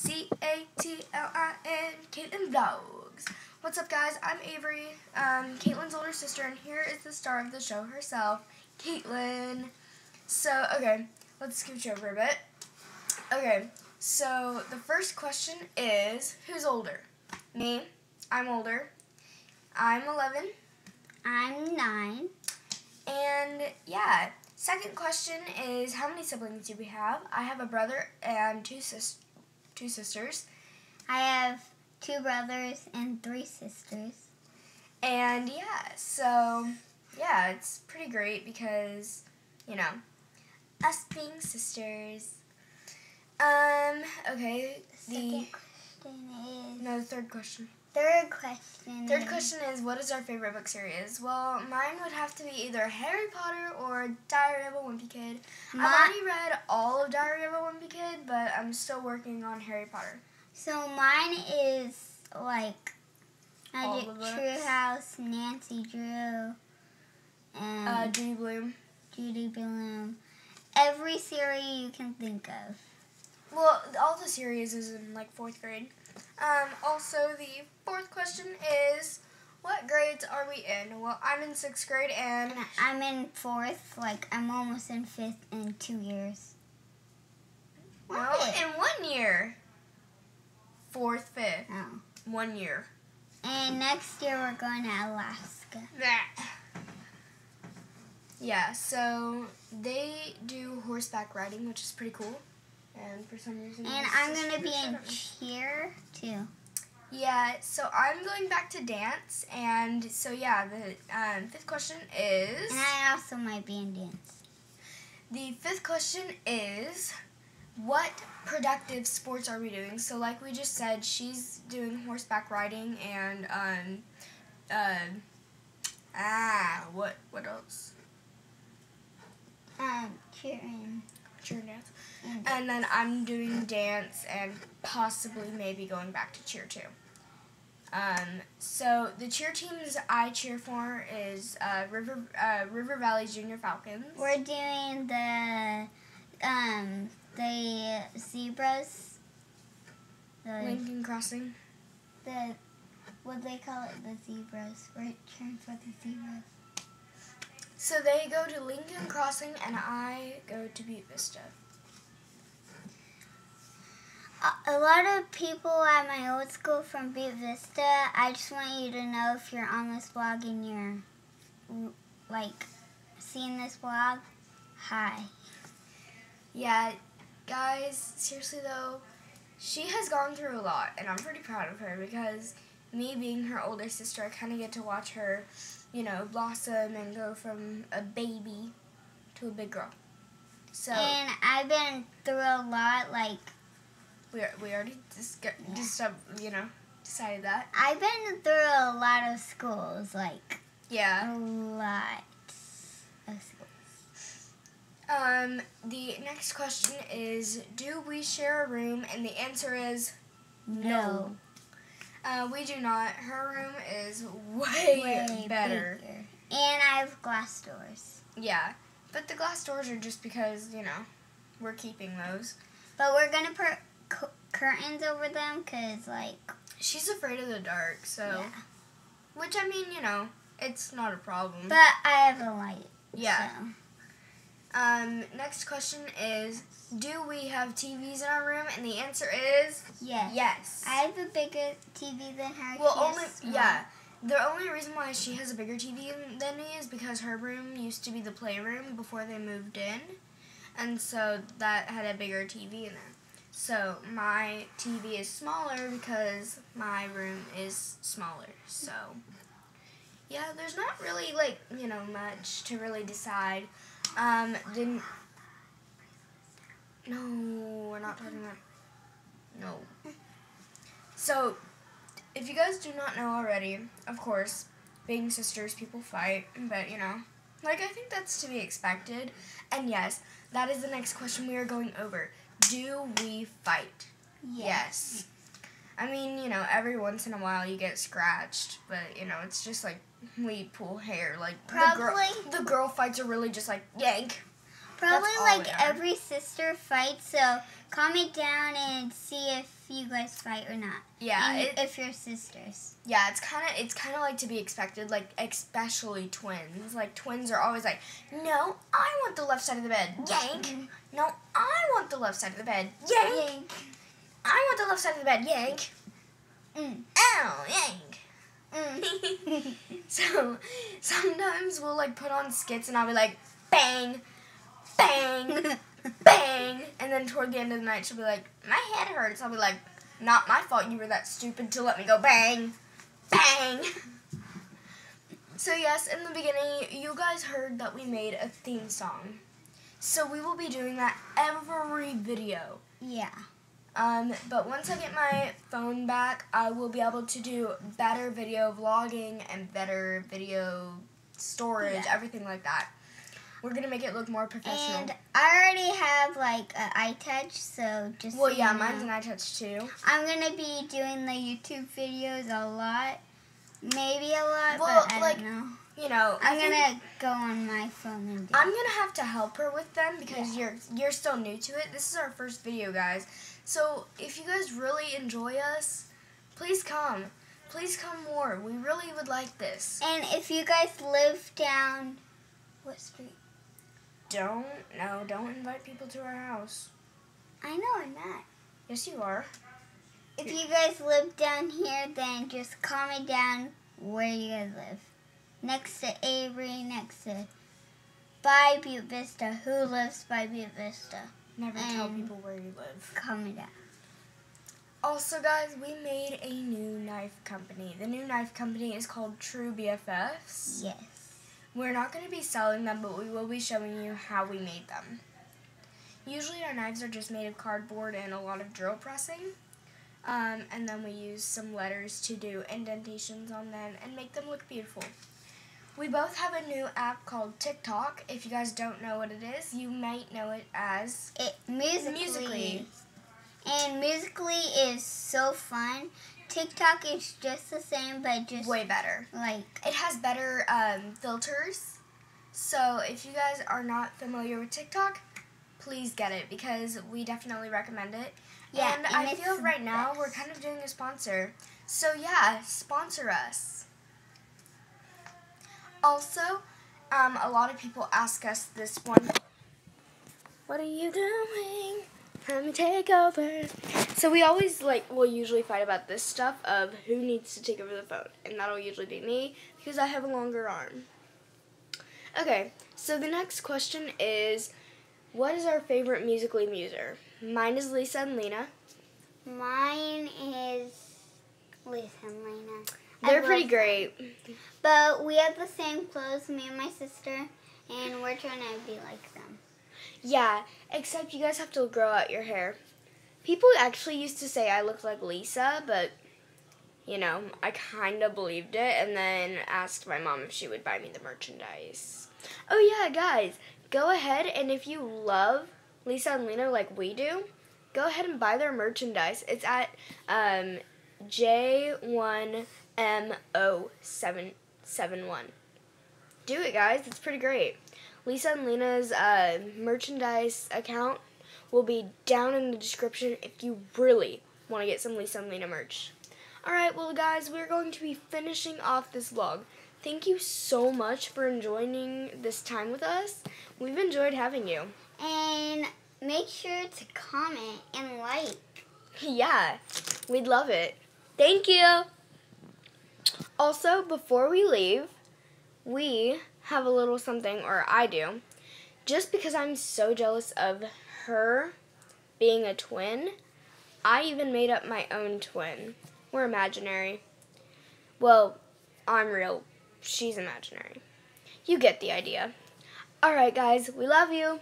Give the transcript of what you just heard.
C A T L I N, Caitlin Vlogs. What's up, guys? I'm Avery, um, Caitlin's older sister, and here is the star of the show herself, Caitlin. So, okay, let's scooch over a bit. Okay, so the first question is Who's older? Me. I'm older. I'm 11. I'm nine. And yeah, second question is how many siblings do we have? I have a brother and two sis- two sisters. I have two brothers and three sisters. And yeah, so yeah, it's pretty great because, you know, us being sisters. Um, okay, the Second question is. no, the third question. Third question. Third question is what is our favorite book series? Well, mine would have to be either Harry Potter or Diary of a Wimpy Kid. I've already read all of Diary of a Wimpy Kid, but I'm still working on Harry Potter. So mine is like Magic? Tree House, Nancy Drew, and Uh, Judy Blume. Judy Blume. Every series you can think of. Well, all the series is in like fourth grade. Um, also, the fourth question is what grades are we in? Well, I'm in sixth grade, and I'm in fourth, like I'm almost in fifth in two years. no, What? in one year. Fourth, fifth, Oh. one year. And next year we're going to Alaska. Yeah, so they do horseback riding, which is pretty cool. And for some reason, And I'm gonna be in cheer too. Yeah, so I'm going back to dance, and so yeah, the um, fifth question is And I also might be in dance. the fifth question is what productive sports are we doing? So like we just said, she's doing horseback riding and um uh, ah what what else? Um, cheering. Cheer and dance. And And then I'm doing dance and possibly maybe going back to cheer too. Um, so the cheer teams I cheer for is uh, River uh, River Valley Junior Falcons. we're doing the um the zebras. The Lincoln Crossing. the what do they call it? The zebras. We're cheering for the zebras. So they go to Lincoln Crossing and I go to Butte Vista. A, lot of people at my old school from Butte Vista. I just want you to know if you're on this blog and you're like seeing this blog. Hi. Yeah, guys, seriously though, she has gone through a lot and I'm pretty proud of her because me being her older sister, I kind of get to watch her, you know, blossom and go from a baby to a big girl. So And I've been through a lot. Like we we already just got, just uh, you know decided that. I've been through a lot of schools. Like Yeah. a lot of schools. Um, the next question is, do we share a room? And the answer is No. Uh, we do not. Her room is way, Way better. bigger. And I have glass doors. Yeah, but the glass doors are just because you know we're keeping those. But we're gonna put cu- curtains over them because like She's afraid of the dark, so yeah. which I mean, you know, it's not a problem. But I have a light. yeah. so. Um, next question is, do we have TVs in our room? And the answer is Yes. yes. I have a bigger TV than her. Well, only small. yeah. The only reason why she has a bigger TV than me is because her room used to be the playroom before they moved in, and so that had a bigger TV in there. So my TV is smaller because my room is smaller. So yeah, there's not really like you know much to really decide. Um, didn't. No, we're not talking about. No. So, if you guys do not know already, of course, being sisters, people fight, but you know, like I think that's to be expected. And yes, that is the next question we are going over. Do we fight? Yes. I mean, you know, every once in a while you get scratched, but you know, it's just like we pull hair. Like the girl, the girl fights are really just like yank. Probably like every sister fights, so comment down and see if you guys fight or not. Yeah, it, if you're sisters. yeah, it's kind of it's kind of like to be expected, like especially twins. Like twins are always like, no, I want the left side of the bed, yank. Mm-hmm. No, I want the left side of the bed, Yank. yank. I want the left side of the bed, yank. Mm. Ow, yank. Mm. so sometimes we'll like put on skits and I'll be like, bang, bang, bang, and then toward the end of the night she'll be like, my head hurts. I'll be like, not my fault. You were that stupid to let me go bang, bang. So yes, in the beginning, you guys heard that we made a theme song. So we will be doing that every video. yeah. Um, but once I get my phone back, I will be able to do better video vlogging and better video storage, Yeah. everything like that. We're gonna make it look more professional. And I already have like an iTouch, so just well, so yeah, you mine's know. an iTouch too. I'm gonna be doing the YouTube videos a lot, maybe a lot, Well, but I like, don't know. You know, I'm gonna go on my phone and do. I'm gonna have to help her with them because Yeah. you're you're still new to it. This is our first video, guys. So if you guys really enjoy us, please come. Please come more. We really would like this. And if you guys live down, what street? Don't no, don't invite people to our house. I know I'm not. Yes, you are. If you guys live down here, then just comment down where you guys live. Next to Avery, next to by Butte Vista. Who lives by Butte Vista? Never tell Um, people where you live. Comment down. Also, guys, we made a new knife company. The new knife company is called True BFFs. Yes. We're not going to be selling them, but we will be showing you how we made them. Usually, our knives are just made of cardboard and a lot of drill pressing. Um, and then we use some letters to do indentations on them and make them look beautiful. We both have a new app called TikTok. If you guys don't know what it is, you might know it as It musically. Musically. And musically is so fun. TikTok is just the same, but just way better. like It has better um, filters. So if you guys are not familiar with TikTok, please get it because we definitely recommend it. Yeah, and, and I feel right now we're kind of doing a sponsor. So yeah, sponsor us. Also, um, a lot of people ask us this one. What are you doing? Let me take over. So we always like will usually fight about this stuff of who needs to take over the phone, and that'll usually be me because I have a longer arm. Okay, so the next question is, what is our favorite musically muser? Mine is Lisa and Lena. mine is Lisa and Lena. They're pretty love great. But we have the same clothes, me and my sister, and we're trying to be like them. Yeah, except you guys have to grow out your hair. People actually used to say I looked like Lisa, but you know, I kind of believed it and then asked my mom if she would buy me the merchandise. Oh yeah, guys, go ahead and if you love Lisa and Lena like we do, go ahead and buy their merchandise. It's at um, J1MO771. Do it, guys. It's pretty great. Lisa and Lena's uh, merchandise account will be down in the description if you really want to get some Lisa and Lena merch. Alright, well, guys, we're going to be finishing off this vlog. Thank you so much for enjoying this time with us. We've enjoyed having you. And make sure to comment and like. Yeah, we'd love it. Thank you. Also, before we leave, we have a little something, or I do. Just because I'm so jealous of her being a twin, I even made up my own twin. We're imaginary. Well, I'm real. She's imaginary. You get the idea. Alright, guys, we love you.